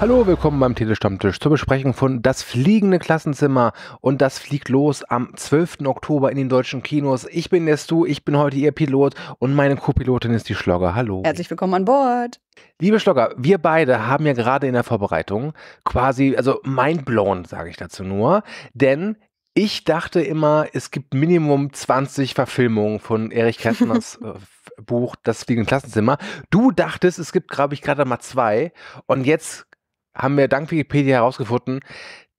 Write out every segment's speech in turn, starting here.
Hallo, willkommen beim Telestammtisch zur Besprechung von Das fliegende Klassenzimmer und das fliegt los am 12. Oktober in den deutschen Kinos. Ich bin der Stu, ich bin heute Ihr Pilot und meine Co-Pilotin ist die Schlogger. Hallo. Herzlich willkommen an Bord. Liebe Schlogger, wir beide haben ja gerade in der Vorbereitung quasi, also mindblown, sage ich dazu nur, denn ich dachte immer, es gibt Minimum 20 Verfilmungen von Erich Kästners äh, Buch Das fliegende Klassenzimmer. Du dachtest, es gibt, glaube ich, gerade mal zwei und jetzt haben wir dank Wikipedia herausgefunden,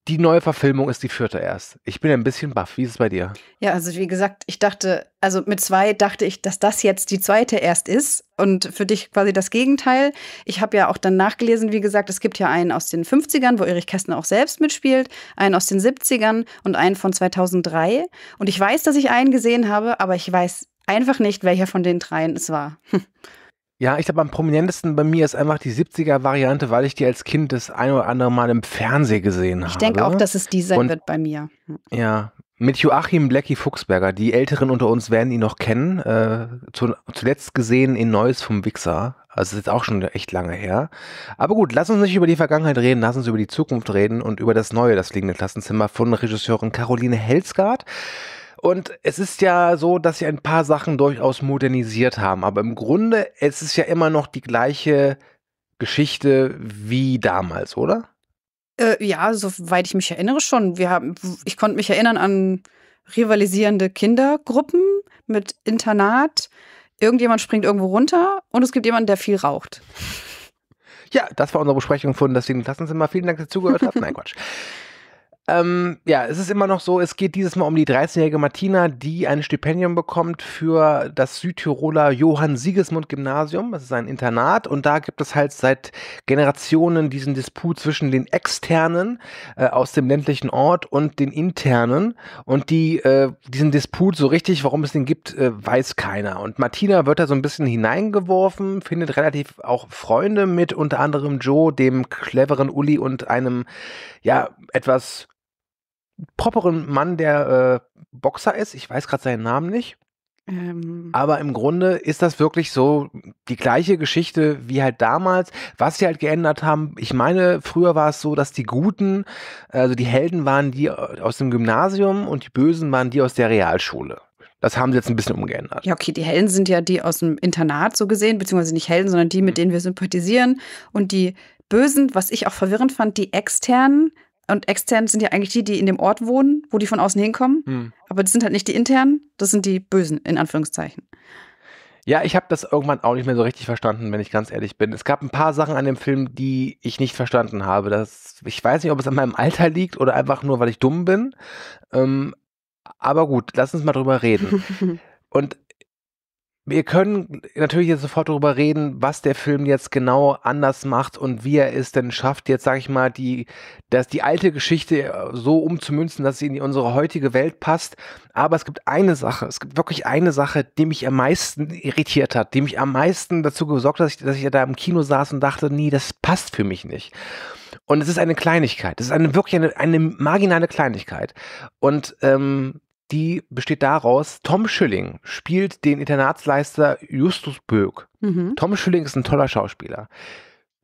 die neue Verfilmung ist die vierte erst. Ich bin ein bisschen baff. Wie ist es bei dir? Ja, also wie gesagt, ich dachte, also mit zwei dachte ich, dass das jetzt die zweite erst ist und für dich quasi das Gegenteil. Ich habe ja auch dann nachgelesen, wie gesagt, es gibt ja einen aus den 50ern, wo Erich Kästner auch selbst mitspielt, einen aus den 70ern und einen von 2003. Und ich weiß, dass ich einen gesehen habe, aber ich weiß einfach nicht, welcher von den dreien es war. Ja, ich glaube, am prominentesten bei mir ist einfach die 70er-Variante, weil ich die als Kind das ein oder andere Mal im Fernsehen gesehen habe. Ich denke auch, dass es die sein Und, wird bei mir. Ja, mit Joachim Blackie Fuchsberger. Die Älteren unter uns werden ihn noch kennen. Äh, zu, zuletzt gesehen in Neues vom Wichser. Also ist jetzt auch schon echt lange her. Aber gut, lass uns nicht über die Vergangenheit reden, lass uns über die Zukunft reden und über das Neue, das liegende Klassenzimmer von Regisseurin Caroline Helsgaard. Und es ist ja so, dass sie ein paar Sachen durchaus modernisiert haben. Aber im Grunde, es ist ja immer noch die gleiche Geschichte wie damals, oder? Äh, ja, soweit ich mich erinnere schon. Wir haben, ich konnte mich erinnern an rivalisierende Kindergruppen mit Internat. Irgendjemand springt irgendwo runter und es gibt jemanden, der viel raucht. Ja, das war unsere Besprechung von das Klassenzimmer. Vielen Dank, dass ihr zugehört habt. Nein, Quatsch. Ähm, ja, es ist immer noch so, es geht dieses Mal um die 13-jährige Martina, die ein Stipendium bekommt für das Südtiroler Johann Siegesmund Gymnasium. Das ist ein Internat und da gibt es halt seit Generationen diesen Disput zwischen den Externen äh, aus dem ländlichen Ort und den Internen. Und die, äh, diesen Disput so richtig, warum es den gibt, äh, weiß keiner. Und Martina wird da so ein bisschen hineingeworfen, findet relativ auch Freunde mit, unter anderem Joe, dem cleveren Uli und einem, ja, etwas properen Mann, der äh, Boxer ist. Ich weiß gerade seinen Namen nicht. Ähm. Aber im Grunde ist das wirklich so die gleiche Geschichte wie halt damals. Was sie halt geändert haben, ich meine, früher war es so, dass die Guten, also die Helden waren die aus dem Gymnasium und die Bösen waren die aus der Realschule. Das haben sie jetzt ein bisschen umgeändert. Ja, okay, die Helden sind ja die aus dem Internat so gesehen, beziehungsweise nicht Helden, sondern die, mit mhm. denen wir sympathisieren. Und die Bösen, was ich auch verwirrend fand, die externen und extern sind ja eigentlich die, die in dem Ort wohnen, wo die von außen hinkommen. Hm. Aber das sind halt nicht die internen, das sind die Bösen, in Anführungszeichen. Ja, ich habe das irgendwann auch nicht mehr so richtig verstanden, wenn ich ganz ehrlich bin. Es gab ein paar Sachen an dem Film, die ich nicht verstanden habe. Das, ich weiß nicht, ob es an meinem Alter liegt oder einfach nur, weil ich dumm bin. Ähm, aber gut, lass uns mal drüber reden. Und wir können natürlich jetzt sofort darüber reden, was der Film jetzt genau anders macht und wie er es denn schafft, jetzt sage ich mal, die, dass die alte Geschichte äh, so umzumünzen, dass sie in unsere heutige Welt passt. Aber es gibt eine Sache, es gibt wirklich eine Sache, die mich am meisten irritiert hat, die mich am meisten dazu gesorgt hat, dass ich, dass ich da im Kino saß und dachte, nee, das passt für mich nicht. Und es ist eine Kleinigkeit, es ist eine wirklich eine, eine marginale Kleinigkeit. Und ähm, die besteht daraus, Tom Schilling spielt den Internatsleister Justus Böck. Mhm. Tom Schilling ist ein toller Schauspieler.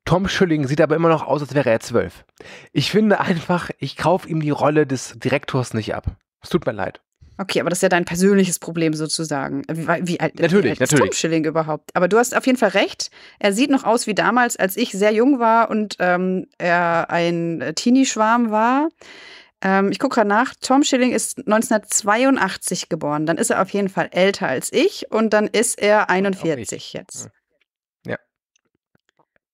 Tom Schilling sieht aber immer noch aus, als wäre er zwölf. Ich finde einfach, ich kaufe ihm die Rolle des Direktors nicht ab. Es tut mir leid. Okay, aber das ist ja dein persönliches Problem sozusagen. Wie, wie alt, natürlich, wie alt natürlich. Tom Schilling überhaupt? Aber du hast auf jeden Fall recht. Er sieht noch aus wie damals, als ich sehr jung war und ähm, er ein Teenie-Schwarm war. Ähm, ich gucke gerade nach. Tom Schilling ist 1982 geboren. Dann ist er auf jeden Fall älter als ich und dann ist er 41 jetzt.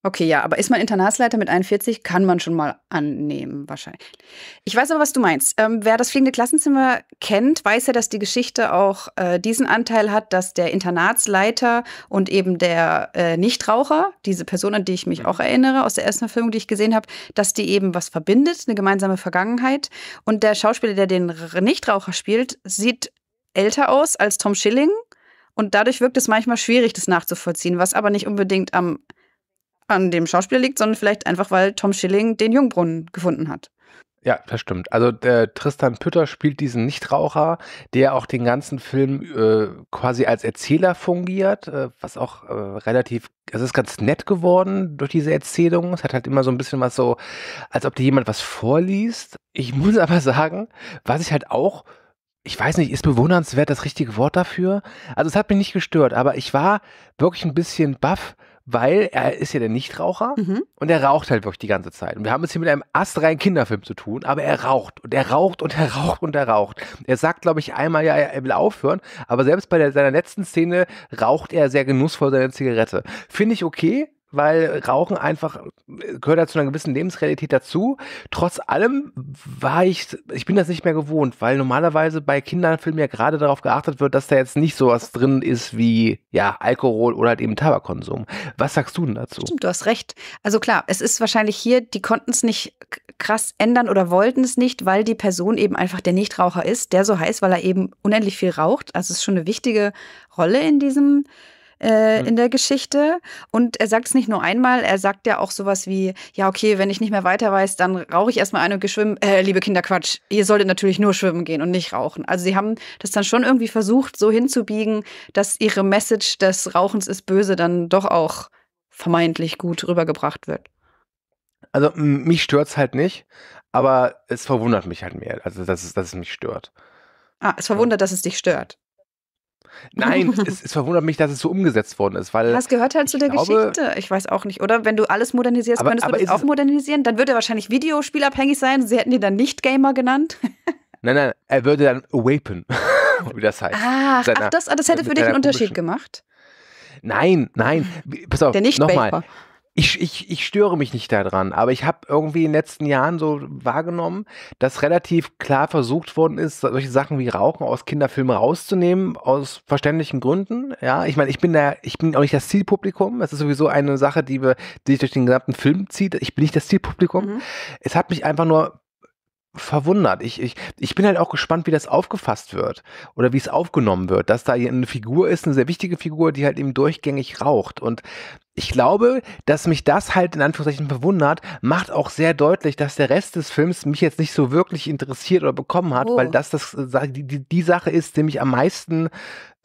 Okay, ja, aber ist man Internatsleiter mit 41, kann man schon mal annehmen, wahrscheinlich. Ich weiß aber, was du meinst. Ähm, wer das fliegende Klassenzimmer kennt, weiß ja, dass die Geschichte auch äh, diesen Anteil hat, dass der Internatsleiter und eben der äh, Nichtraucher, diese Person, an die ich mich mhm. auch erinnere, aus der ersten Verfilmung, die ich gesehen habe, dass die eben was verbindet, eine gemeinsame Vergangenheit. Und der Schauspieler, der den Nichtraucher spielt, sieht älter aus als Tom Schilling Und dadurch wirkt es manchmal schwierig, das nachzuvollziehen, was aber nicht unbedingt am, an dem Schauspieler liegt, sondern vielleicht einfach, weil Tom Schilling den Jungbrunnen gefunden hat. Ja, das stimmt. Also der Tristan Pütter spielt diesen Nichtraucher, der auch den ganzen Film äh, quasi als Erzähler fungiert, äh, was auch äh, relativ, es ist ganz nett geworden durch diese Erzählung. Es hat halt immer so ein bisschen was so, als ob dir jemand was vorliest. Ich muss aber sagen, was ich halt auch ich weiß nicht, ist bewundernswert das richtige Wort dafür? Also es hat mich nicht gestört, aber ich war wirklich ein bisschen baff, weil er ist ja der Nichtraucher mhm. und er raucht halt wirklich die ganze Zeit. Und wir haben es hier mit einem astreinen Kinderfilm zu tun, aber er raucht und er raucht und er raucht und er raucht. Er sagt, glaube ich, einmal, ja, er will aufhören, aber selbst bei der, seiner letzten Szene raucht er sehr genussvoll seine Zigarette. Finde ich okay, weil Rauchen einfach gehört ja zu einer gewissen Lebensrealität dazu. Trotz allem war ich, ich bin das nicht mehr gewohnt, weil normalerweise bei Kinderfilmen ja gerade darauf geachtet wird, dass da jetzt nicht sowas drin ist wie, ja, Alkohol oder halt eben Tabakkonsum. Was sagst du denn dazu? Stimmt, du hast recht. Also klar, es ist wahrscheinlich hier, die konnten es nicht krass ändern oder wollten es nicht, weil die Person eben einfach der Nichtraucher ist, der so heißt, weil er eben unendlich viel raucht. Also es ist schon eine wichtige Rolle in diesem äh, mhm. in der Geschichte. Und er sagt es nicht nur einmal, er sagt ja auch sowas wie, ja, okay, wenn ich nicht mehr weiter weiß, dann rauche ich erstmal ein und geschwimmen. Äh, liebe Kinder, Quatsch, ihr solltet natürlich nur schwimmen gehen und nicht rauchen. Also sie haben das dann schon irgendwie versucht, so hinzubiegen, dass ihre Message des Rauchens ist böse dann doch auch vermeintlich gut rübergebracht wird. Also mich stört es halt nicht, aber es verwundert mich halt mehr, also dass es, dass es mich stört. Ah, es verwundert, dass es dich stört. Nein, es, es, verwundert mich, dass es so umgesetzt worden ist, weil. Das gehört halt zu der glaube, Geschichte. Ich weiß auch nicht, oder? Wenn du alles modernisierst, aber, könntest aber du das auch modernisieren? Dann würde er wahrscheinlich videospielabhängig sein. Sie hätten ihn dann nicht Gamer genannt. nein, nein, er würde dann Awapen, wie das heißt. Ach, ach das, das hätte für dich einen Unterschied gemacht. Nein, nein. Pass auf, nochmal ich, ich, ich störe mich nicht daran, aber ich habe irgendwie in den letzten Jahren so wahrgenommen, dass relativ klar versucht worden ist, solche Sachen wie Rauchen aus Kinderfilmen rauszunehmen, aus verständlichen Gründen. Ja, ich meine, ich bin da, ich bin auch nicht das Zielpublikum. Es ist sowieso eine Sache, die wir, die sich durch den gesamten Film zieht. Ich bin nicht das Zielpublikum. Mhm. Es hat mich einfach nur verwundert. Ich, ich, ich bin halt auch gespannt, wie das aufgefasst wird oder wie es aufgenommen wird, dass da eine Figur ist, eine sehr wichtige Figur, die halt eben durchgängig raucht. Und ich glaube, dass mich das halt in Anführungszeichen bewundert, macht auch sehr deutlich, dass der Rest des Films mich jetzt nicht so wirklich interessiert oder bekommen hat, oh. weil das, das die, die, die Sache ist, die mich am meisten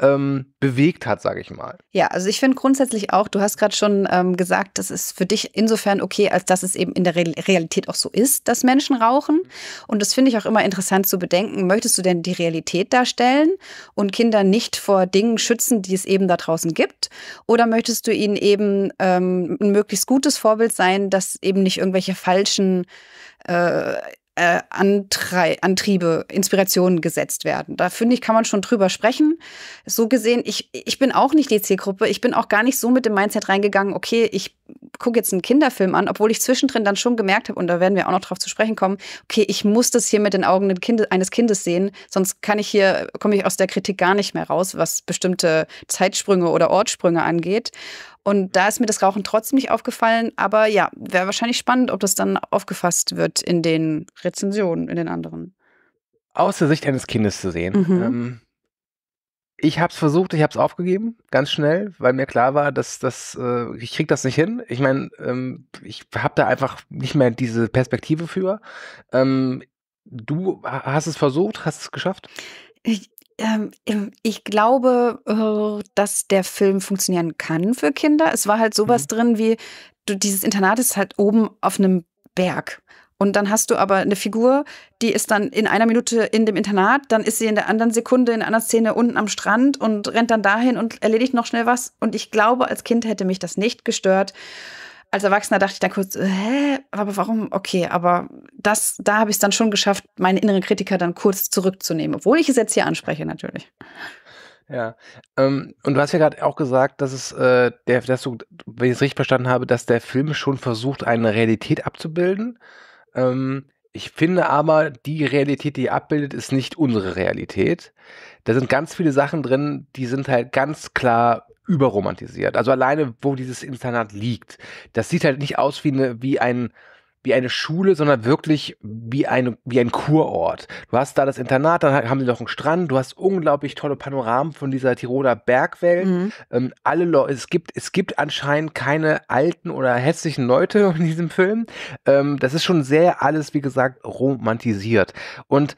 ähm, bewegt hat, sage ich mal. Ja, also ich finde grundsätzlich auch, du hast gerade schon ähm, gesagt, das ist für dich insofern okay, als dass es eben in der Re Realität auch so ist, dass Menschen rauchen. Und das finde ich auch immer interessant zu bedenken. Möchtest du denn die Realität darstellen und Kinder nicht vor Dingen schützen, die es eben da draußen gibt? Oder möchtest du ihnen eben ähm, ein möglichst gutes Vorbild sein, dass eben nicht irgendwelche falschen äh, äh, Antriebe, Inspirationen gesetzt werden. Da finde ich, kann man schon drüber sprechen. So gesehen, ich, ich bin auch nicht die Zielgruppe. Ich bin auch gar nicht so mit dem Mindset reingegangen, okay, ich gucke jetzt einen Kinderfilm an, obwohl ich zwischendrin dann schon gemerkt habe, und da werden wir auch noch drauf zu sprechen kommen, okay, ich muss das hier mit den Augen eines Kindes sehen, sonst kann ich hier, komme ich aus der Kritik gar nicht mehr raus, was bestimmte Zeitsprünge oder Ortssprünge angeht. Und da ist mir das Rauchen trotzdem nicht aufgefallen. Aber ja, wäre wahrscheinlich spannend, ob das dann aufgefasst wird in den Rezensionen, in den anderen. Aus der Sicht eines Kindes zu sehen. Mhm. Ähm, ich habe es versucht, ich habe es aufgegeben, ganz schnell, weil mir klar war, dass das, äh, ich krieg das nicht hin. Ich meine, ähm, ich habe da einfach nicht mehr diese Perspektive für. Ähm, du hast es versucht, hast es geschafft? Ich, ähm, ich glaube, äh, dass der Film funktionieren kann für Kinder. Es war halt sowas mhm. drin wie, du, dieses Internat ist halt oben auf einem Berg. Und dann hast du aber eine Figur, die ist dann in einer Minute in dem Internat, dann ist sie in der anderen Sekunde in einer Szene unten am Strand und rennt dann dahin und erledigt noch schnell was. Und ich glaube, als Kind hätte mich das nicht gestört als Erwachsener dachte ich dann kurz, hä, aber warum? Okay, aber das, da habe ich es dann schon geschafft, meine inneren Kritiker dann kurz zurückzunehmen, obwohl ich es jetzt hier anspreche natürlich. Ja, ähm, und du hast ja gerade auch gesagt, dass es, äh, der, dass du, wenn ich es richtig verstanden habe, dass der Film schon versucht, eine Realität abzubilden. Ähm, ich finde aber, die Realität, die er abbildet, ist nicht unsere Realität. Da sind ganz viele Sachen drin, die sind halt ganz klar überromantisiert. Also alleine, wo dieses Internat liegt, das sieht halt nicht aus wie, eine, wie ein wie eine Schule, sondern wirklich wie, eine, wie ein Kurort. Du hast da das Internat, dann haben sie noch einen Strand, du hast unglaublich tolle Panoramen von dieser Tiroler Bergwelt. Mhm. Ähm, alle Leute, es gibt, es gibt anscheinend keine alten oder hässlichen Leute in diesem Film. Ähm, das ist schon sehr alles, wie gesagt, romantisiert. Und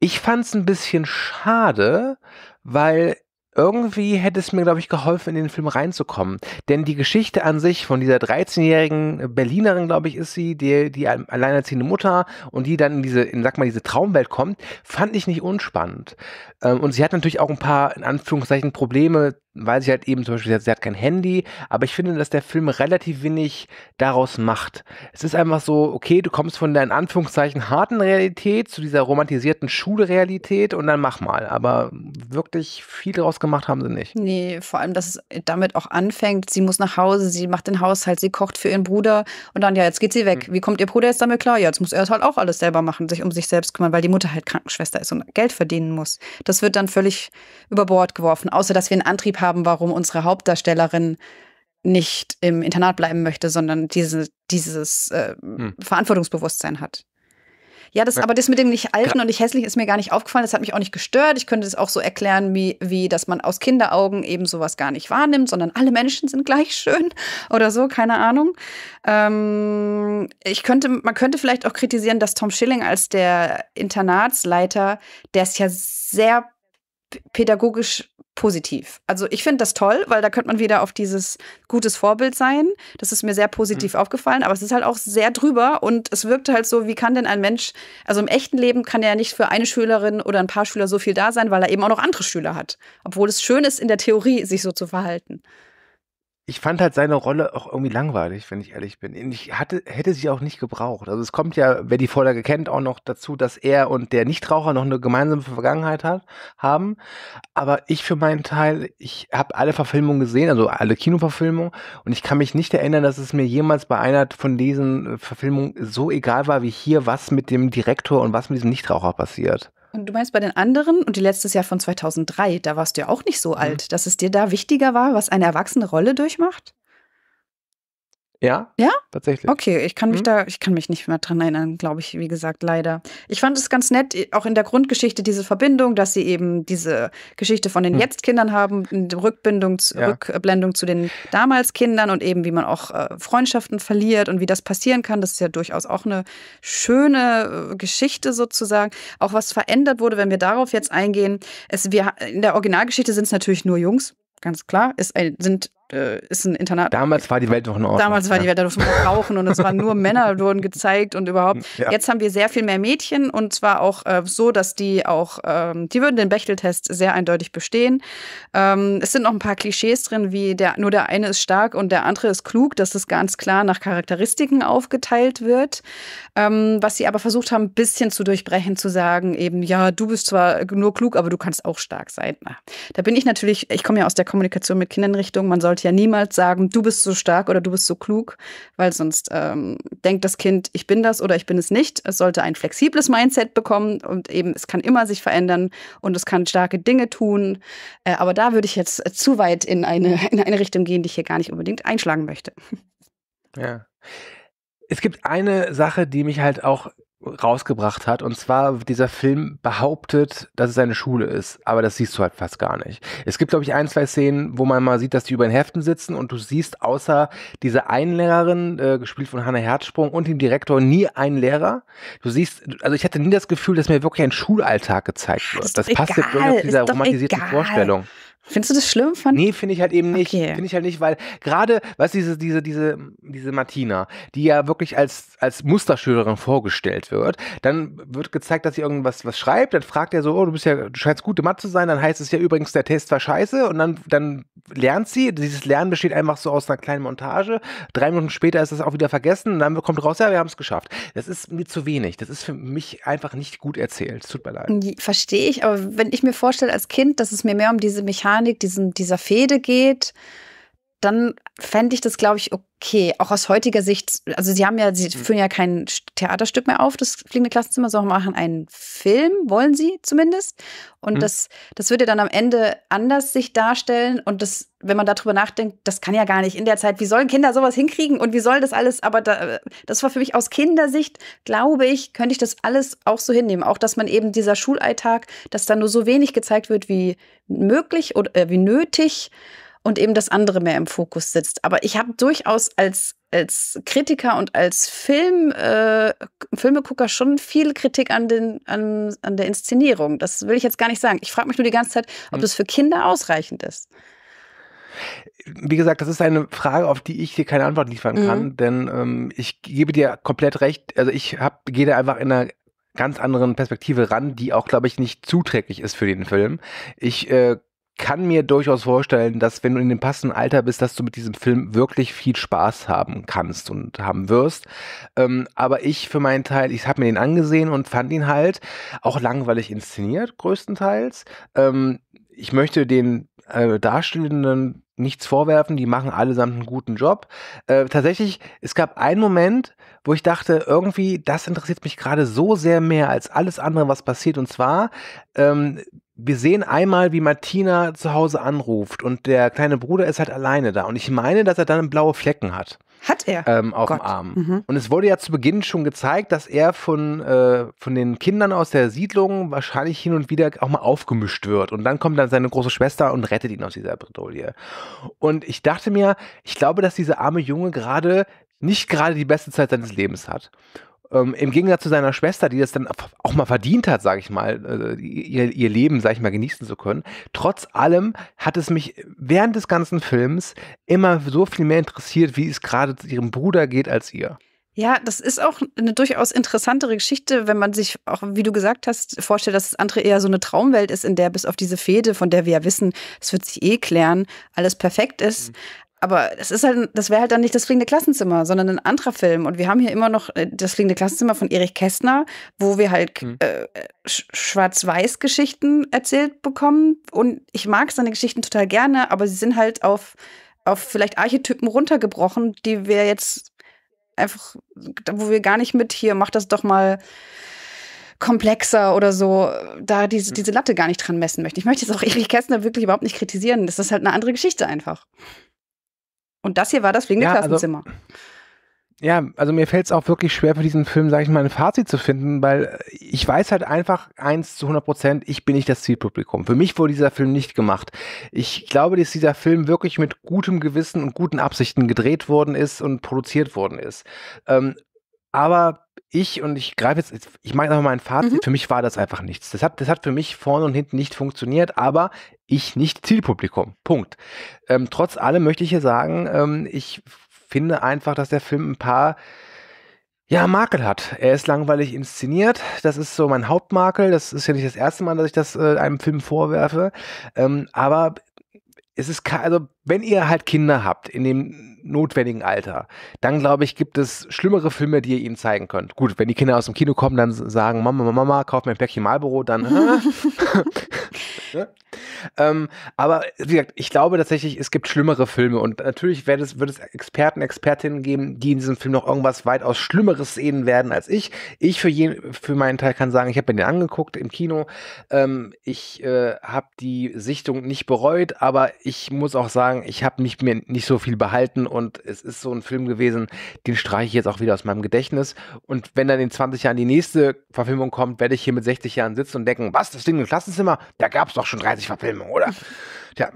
ich fand es ein bisschen schade, weil irgendwie hätte es mir, glaube ich, geholfen, in den Film reinzukommen. Denn die Geschichte an sich von dieser 13-jährigen Berlinerin, glaube ich, ist sie, die, die alleinerziehende Mutter und die dann in diese, in, sag mal, diese Traumwelt kommt, fand ich nicht unspannend. Ähm, und sie hat natürlich auch ein paar, in Anführungszeichen, Probleme weil sie halt eben zum Beispiel, sie hat kein Handy, aber ich finde, dass der Film relativ wenig daraus macht. Es ist einfach so, okay, du kommst von der in Anführungszeichen harten Realität zu dieser romantisierten Schulrealität und dann mach mal. Aber wirklich viel daraus gemacht haben sie nicht. Nee, vor allem, dass es damit auch anfängt, sie muss nach Hause, sie macht den Haushalt, sie kocht für ihren Bruder und dann, ja, jetzt geht sie weg. Mhm. Wie kommt ihr Bruder jetzt damit klar? Ja, jetzt muss er es halt auch alles selber machen, sich um sich selbst kümmern, weil die Mutter halt Krankenschwester ist und Geld verdienen muss. Das wird dann völlig über Bord geworfen, außer dass wir einen Antrieb haben, haben, warum unsere Hauptdarstellerin nicht im Internat bleiben möchte, sondern diese, dieses äh, hm. Verantwortungsbewusstsein hat. Ja, das, ja. aber das mit dem nicht alten und nicht hässlich ist mir gar nicht aufgefallen. Das hat mich auch nicht gestört. Ich könnte es auch so erklären, wie, wie, dass man aus Kinderaugen eben sowas gar nicht wahrnimmt, sondern alle Menschen sind gleich schön oder so, keine Ahnung. Ähm, ich könnte, man könnte vielleicht auch kritisieren, dass Tom Schilling als der Internatsleiter, der ist ja sehr pädagogisch positiv. Also ich finde das toll, weil da könnte man wieder auf dieses gutes Vorbild sein. Das ist mir sehr positiv mhm. aufgefallen, aber es ist halt auch sehr drüber und es wirkt halt so, wie kann denn ein Mensch, also im echten Leben kann er ja nicht für eine Schülerin oder ein paar Schüler so viel da sein, weil er eben auch noch andere Schüler hat. Obwohl es schön ist, in der Theorie sich so zu verhalten ich fand halt seine Rolle auch irgendwie langweilig, wenn ich ehrlich bin. Ich hatte, hätte sie auch nicht gebraucht. Also es kommt ja, wer die Vorlage kennt, auch noch dazu, dass er und der Nichtraucher noch eine gemeinsame Vergangenheit hat, haben. Aber ich für meinen Teil, ich habe alle Verfilmungen gesehen, also alle Kinoverfilmungen, und ich kann mich nicht erinnern, dass es mir jemals bei einer von diesen Verfilmungen so egal war wie hier, was mit dem Direktor und was mit diesem Nichtraucher passiert. Und du meinst bei den anderen und die letztes Jahr von 2003, da warst du ja auch nicht so mhm. alt, dass es dir da wichtiger war, was eine erwachsene Rolle durchmacht? Ja? Ja? Tatsächlich. Okay, ich kann mich mhm. da, ich kann mich nicht mehr dran erinnern, glaube ich, wie gesagt, leider. Ich fand es ganz nett, auch in der Grundgeschichte diese Verbindung, dass sie eben diese Geschichte von den mhm. Jetzt-Kindern haben, eine Rückbindung, ja. Rückblendung zu den damals Kindern und eben, wie man auch äh, Freundschaften verliert und wie das passieren kann. Das ist ja durchaus auch eine schöne äh, Geschichte sozusagen. Auch was verändert wurde, wenn wir darauf jetzt eingehen. Es, wir, in der Originalgeschichte sind es natürlich nur Jungs ganz klar, ist ein, sind äh, ist ein Internat. Damals war die Welt noch in Ordnung. Damals war die Welt, da durfte man rauchen und es waren nur Männer, wurden gezeigt und überhaupt. Ja. Jetzt haben wir sehr viel mehr Mädchen und zwar auch äh, so, dass die auch, ähm, die würden den Bechteltest sehr eindeutig bestehen. Ähm, es sind noch ein paar Klischees drin, wie der, nur der eine ist stark und der andere ist klug, dass das ganz klar nach Charakteristiken aufgeteilt wird. Ähm, was sie aber versucht haben, ein bisschen zu durchbrechen, zu sagen, eben, ja, du bist zwar nur klug, aber du kannst auch stark sein. Na, da bin ich natürlich, ich komme ja aus der Kommunikation mit Kindern Richtung, man sollte ja niemals sagen, du bist so stark oder du bist so klug, weil sonst ähm, denkt das Kind, ich bin das oder ich bin es nicht. Es sollte ein flexibles Mindset bekommen und eben es kann immer sich verändern und es kann starke Dinge tun. Äh, aber da würde ich jetzt zu weit in eine, in eine Richtung gehen, die ich hier gar nicht unbedingt einschlagen möchte. Ja. Es gibt eine Sache, die mich halt auch rausgebracht hat. Und zwar, dieser Film behauptet, dass es eine Schule ist, aber das siehst du halt fast gar nicht. Es gibt, glaube ich, ein, zwei Szenen, wo man mal sieht, dass die über den Heften sitzen und du siehst außer diese einen Lehrerin, äh, gespielt von Hannah Herzsprung und dem Direktor, nie einen Lehrer. Du siehst, also ich hatte nie das Gefühl, dass mir wirklich ein Schulalltag gezeigt wird. Das, passt jetzt wirklich auf dieser romantisierten egal. Vorstellung. Findest du das schlimm? Fand? Nee, finde ich halt eben nicht. Okay. Finde ich halt nicht, weil gerade, weißt du, diese, diese, diese, diese Martina, die ja wirklich als, als Musterschülerin vorgestellt wird, dann wird gezeigt, dass sie irgendwas was schreibt, dann fragt er so, oh, du bist ja, du scheinst gute Mathe zu sein, dann heißt es ja übrigens, der Test war scheiße und dann, dann lernt sie, dieses Lernen besteht einfach so aus einer kleinen Montage, drei Minuten später ist das auch wieder vergessen und dann kommt raus, ja, wir haben es geschafft. Das ist mir zu wenig, das ist für mich einfach nicht gut erzählt, tut mir leid. Verstehe ich, aber wenn ich mir vorstelle als Kind, dass es mir mehr um diese Mechanik Mechanik, diesen, dieser Fehde geht, dann fände ich das, glaube ich, okay. Auch aus heutiger Sicht, also sie haben ja, sie Hm. führen ja kein Theaterstück mehr auf, das fliegende Klassenzimmer, sondern machen einen Film, wollen sie zumindest. Und Hm. das, das würde dann am Ende anders sich darstellen. Und das, wenn man darüber nachdenkt, das kann ja gar nicht in der Zeit, wie sollen Kinder sowas hinkriegen und wie soll das alles, aber da, das war für mich aus Kindersicht, glaube ich, könnte ich das alles auch so hinnehmen. Auch, dass man eben dieser Schulalltag, dass da nur so wenig gezeigt wird wie möglich oder äh, wie nötig und eben das andere mehr im Fokus sitzt. Aber ich habe durchaus als, als Kritiker und als Film, äh, Filmegucker schon viel Kritik an, den, an, an der Inszenierung. Das will ich jetzt gar nicht sagen. Ich frage mich nur die ganze Zeit, ob Hm. das für Kinder ausreichend ist. Wie gesagt, das ist eine Frage, auf die ich dir keine Antwort liefern Mhm. kann, denn ähm, ich gebe dir komplett recht. Also ich hab, gehe da einfach in einer ganz anderen Perspektive ran, die auch, glaube ich, nicht zuträglich ist für den Film. Ich äh, kann mir durchaus vorstellen, dass wenn du in dem passenden Alter bist, dass du mit diesem Film wirklich viel Spaß haben kannst und haben wirst. Ähm, aber ich für meinen Teil, ich habe mir den angesehen und fand ihn halt auch langweilig inszeniert, größtenteils. Ähm, ich möchte den äh, Darstellenden nichts vorwerfen, die machen allesamt einen guten Job. Äh, tatsächlich, es gab einen Moment, wo ich dachte, irgendwie, das interessiert mich gerade so sehr mehr als alles andere, was passiert. Und zwar, ähm, wir sehen einmal, wie Martina zu Hause anruft und der kleine Bruder ist halt alleine da. Und ich meine, dass er dann blaue Flecken hat Hat er? ähm, auf Gott. dem Arm. Mhm. Und es wurde ja zu Beginn schon gezeigt, dass er von, äh, von den Kindern aus der Siedlung wahrscheinlich hin und wieder auch mal aufgemischt wird. Und dann kommt dann seine große Schwester und rettet ihn aus dieser Bredouille. Und ich dachte mir, ich glaube, dass dieser arme Junge gerade nicht gerade die beste Zeit seines Lebens hat. Ähm, Im Gegensatz zu seiner Schwester, die das dann auch mal verdient hat, sage ich mal, äh, ihr, ihr Leben, sage ich mal, genießen zu können. Trotz allem hat es mich während des ganzen Films immer so viel mehr interessiert, wie es gerade ihrem Bruder geht als ihr. Ja, das ist auch eine durchaus interessantere Geschichte, wenn man sich auch, wie du gesagt hast, vorstellt, dass das andere eher so eine Traumwelt ist, in der bis auf diese Fehde, von der wir ja wissen, es wird sich eh klären, alles perfekt ist. Aber das ist halt, das wäre halt dann nicht das fliegende Klassenzimmer, sondern ein anderer Film. Und wir haben hier immer noch äh, das fliegende Klassenzimmer von Erich Kästner, wo wir halt Hm. äh, Sch- Schwarz-Weiß-Geschichten erzählt bekommen. Und ich mag seine Geschichten total gerne, aber sie sind halt auf, auf vielleicht Archetypen runtergebrochen, die wir jetzt einfach, wo wir gar nicht mit hier, mach das doch mal komplexer oder so, da diese, Hm. diese Latte gar nicht dran messen möchte. Ich möchte jetzt auch Erich Kästner wirklich überhaupt nicht kritisieren. Das ist halt eine andere Geschichte einfach. Und das hier war das fliegende Ja, also- Klassenzimmer. Ja, also mir fällt es auch wirklich schwer für diesen Film, sage ich mal, ein Fazit zu finden, weil ich weiß halt einfach eins zu 100 Prozent, ich bin nicht das Zielpublikum. Für mich wurde dieser Film nicht gemacht. Ich glaube, dass dieser Film wirklich mit gutem Gewissen und guten Absichten gedreht worden ist und produziert worden ist. Ähm, aber ich, und ich greife jetzt, ich mache einfach mal ein Fazit, Mhm. für mich war das einfach nichts. Das hat, das hat für mich vorne und hinten nicht funktioniert, aber ich nicht Zielpublikum. Punkt. Ähm, trotz allem möchte ich hier sagen, ähm, ich finde einfach, dass der Film ein paar ja, Makel hat. Er ist langweilig inszeniert. Das ist so mein Hauptmakel. Das ist ja nicht das erste Mal, dass ich das äh, einem Film vorwerfe. Ähm, aber es ist, also wenn ihr halt Kinder habt in dem notwendigen Alter, dann glaube ich, gibt es schlimmere Filme, die ihr ihnen zeigen könnt. Gut, wenn die Kinder aus dem Kino kommen, dann sagen, Mama, Mama, kauf mir ein Päckchen Marlboro, dann. Ähm, aber wie gesagt, ich glaube tatsächlich, es gibt schlimmere Filme und natürlich wird es, wird es Experten, Expertinnen geben, die in diesem Film noch irgendwas weitaus Schlimmeres sehen werden als ich. Ich für, je, für meinen Teil kann sagen, ich habe mir den angeguckt im Kino. Ähm, ich äh, habe die Sichtung nicht bereut, aber ich muss auch sagen, ich habe nicht mehr nicht so viel behalten und es ist so ein Film gewesen, den streiche ich jetzt auch wieder aus meinem Gedächtnis. Und wenn dann in 20 Jahren die nächste Verfilmung kommt, werde ich hier mit 60 Jahren sitzen und denken, was, das Ding im Klassenzimmer? Da gab es doch schon 30 Verfilmungen, oder? Tja,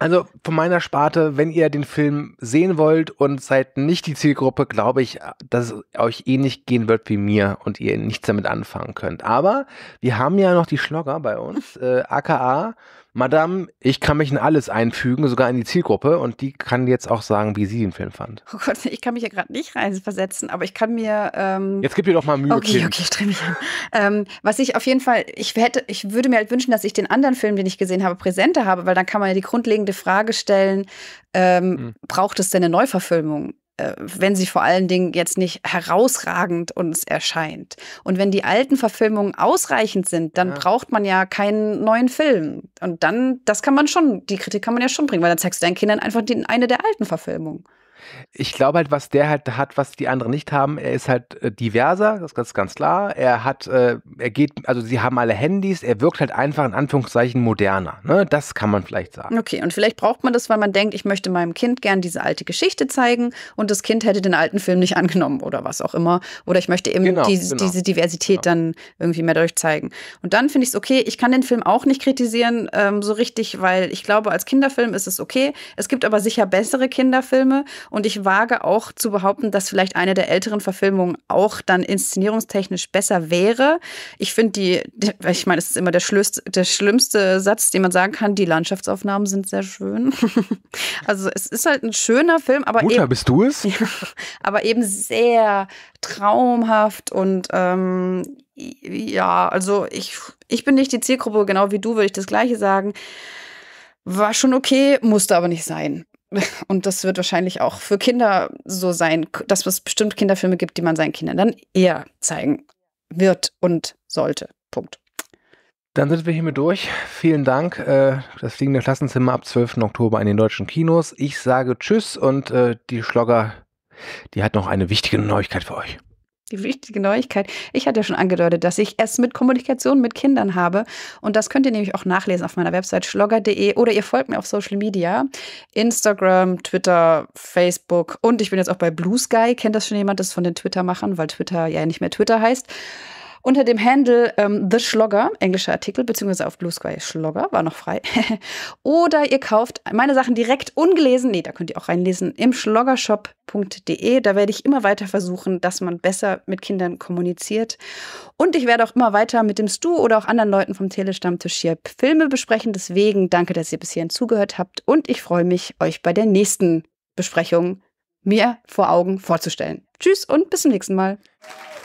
also von meiner Sparte, wenn ihr den Film sehen wollt und seid nicht die Zielgruppe, glaube ich, dass es euch ähnlich gehen wird wie mir und ihr nichts damit anfangen könnt. Aber wir haben ja noch die Schlogger bei uns, äh, aka Madame, ich kann mich in alles einfügen, sogar in die Zielgruppe und die kann jetzt auch sagen, wie sie den Film fand. Oh Gott, ich kann mich ja gerade nicht reinversetzen, aber ich kann mir. Ähm Jetzt gib dir doch mal Mühe, Okay, Kind. okay, ich streng mich an. Ähm, was ich auf jeden Fall, ich hätte, ich würde mir halt wünschen, dass ich den anderen Film, den ich gesehen habe, präsenter habe, weil dann kann man ja die grundlegende Frage stellen, ähm, Hm. braucht es denn eine Neuverfilmung? Äh, wenn sie vor allen Dingen jetzt nicht herausragend uns erscheint. Und wenn die alten Verfilmungen ausreichend sind, dann ja. braucht man ja keinen neuen Film. Und dann, das kann man schon, die Kritik kann man ja schon bringen, weil dann zeigst du deinen Kindern einfach die, eine der alten Verfilmungen. Ich glaube halt, was der halt hat, was die anderen nicht haben, er ist halt äh, diverser, das ist ganz klar. Er hat, äh, er geht, also sie haben alle Handys, er wirkt halt einfach in Anführungszeichen moderner. Ne? Das kann man vielleicht sagen. Okay, und vielleicht braucht man das, weil man denkt, ich möchte meinem Kind gern diese alte Geschichte zeigen und das Kind hätte den alten Film nicht angenommen oder was auch immer. Oder ich möchte eben genau, die, genau. diese Diversität genau. dann irgendwie mehr durchzeigen. Und dann finde ich es okay, ich kann den Film auch nicht kritisieren ähm, so richtig, weil ich glaube, als Kinderfilm ist es okay. Es gibt aber sicher bessere Kinderfilme und ich wage auch zu behaupten, dass vielleicht eine der älteren Verfilmungen auch dann inszenierungstechnisch besser wäre. Ich finde die, ich meine, es ist immer der, schlimmste, der schlimmste Satz, den man sagen kann, die Landschaftsaufnahmen sind sehr schön. also es ist halt ein schöner Film, aber Mutter, eben, bist du es? Ja, aber eben sehr traumhaft und ähm, ja, also ich, ich bin nicht die Zielgruppe, genau wie du würde ich das gleiche sagen. War schon okay, musste aber nicht sein. Und das wird wahrscheinlich auch für Kinder so sein, dass es bestimmt Kinderfilme gibt, die man seinen Kindern dann eher zeigen wird und sollte. Punkt. Dann sind wir hiermit durch. Vielen Dank. Äh, das fliegende Klassenzimmer ab 12. Oktober in den deutschen Kinos. Ich sage Tschüss und äh, die Schlogger, die hat noch eine wichtige Neuigkeit für euch. Die wichtige Neuigkeit. Ich hatte ja schon angedeutet, dass ich es mit Kommunikation mit Kindern habe. Und das könnt ihr nämlich auch nachlesen auf meiner Website schlogger.de oder ihr folgt mir auf Social Media. Instagram, Twitter, Facebook und ich bin jetzt auch bei Blue Sky. Kennt das schon jemand, das von den Twitter-Machern, weil Twitter ja nicht mehr Twitter heißt unter dem Handle ähm, The Schlogger, englischer Artikel, beziehungsweise auf Blue Sky Schlogger, war noch frei. Oder ihr kauft meine Sachen direkt ungelesen, nee, da könnt ihr auch reinlesen, im schloggershop.de. Da werde ich immer weiter versuchen, dass man besser mit Kindern kommuniziert. Und ich werde auch immer weiter mit dem Stu oder auch anderen Leuten vom Telestammtisch hier Filme besprechen. Deswegen danke, dass ihr bis hierhin zugehört habt. Und ich freue mich, euch bei der nächsten Besprechung mir vor Augen vorzustellen. Tschüss und bis zum nächsten Mal.